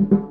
you.